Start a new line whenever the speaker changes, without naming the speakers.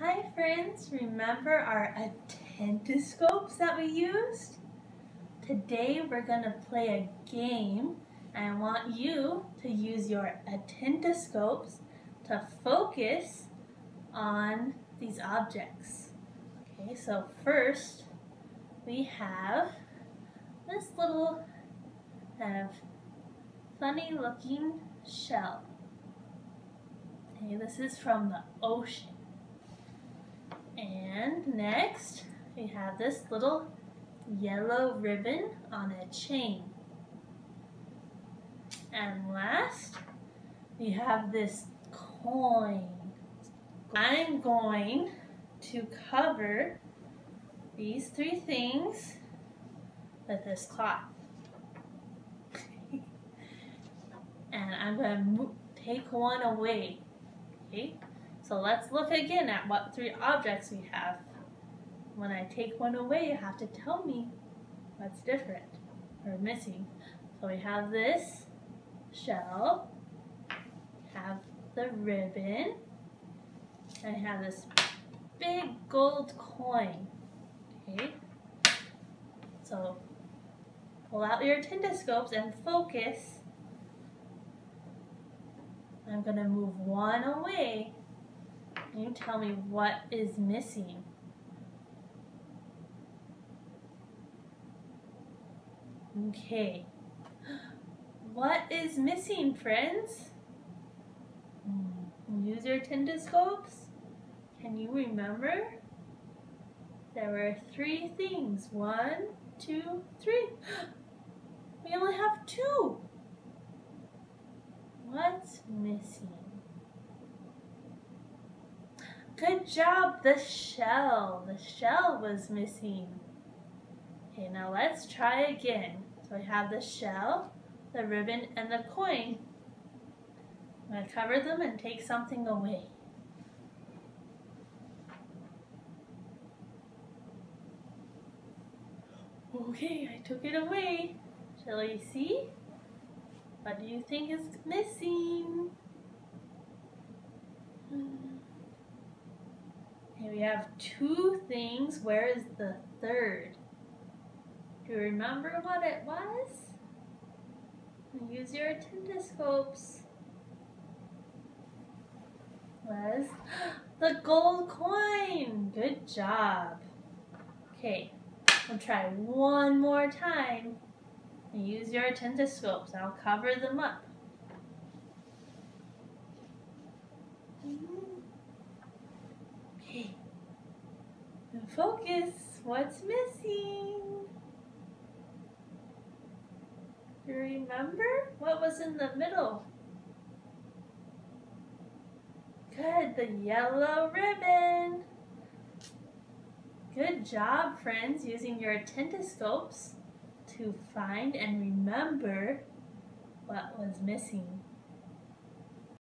Hi friends, remember our attentoscopes that we used? Today we're going to play a game and I want you to use your attentoscopes to focus on these objects. Okay, so first we have this little kind of funny looking shell. Okay, this is from the ocean. And next, we have this little yellow ribbon on a chain. And last, we have this coin. I'm going to cover these three things with this cloth. and I'm going to take one away. Okay? So let's look again at what three objects we have. When I take one away, you have to tell me what's different or missing. So we have this shell, have the ribbon, and I have this big gold coin. Okay? So pull out your attentoscopes and focus. I'm going to move one away you tell me what is missing? Okay. What is missing, friends? Use your attentoscopes. Can you remember? There were three things. One, two, three. We only have two. What's missing? Good job, the shell. The shell was missing. Okay, now let's try again. So I have the shell, the ribbon, and the coin. I'm going to cover them and take something away. Okay, I took it away. Shall we see? What do you think is missing? Hmm. Okay, we have two things. Where is the third? Do you remember what it was? Use your attentoscopes. Was the gold coin. Good job. Okay, we'll try one more time. Use your attentoscopes. I'll cover them up. Okay. Focus. What's missing? Remember? What was in the middle? Good, the yellow ribbon. Good job, friends, using your attentoscopes to find and remember what was missing.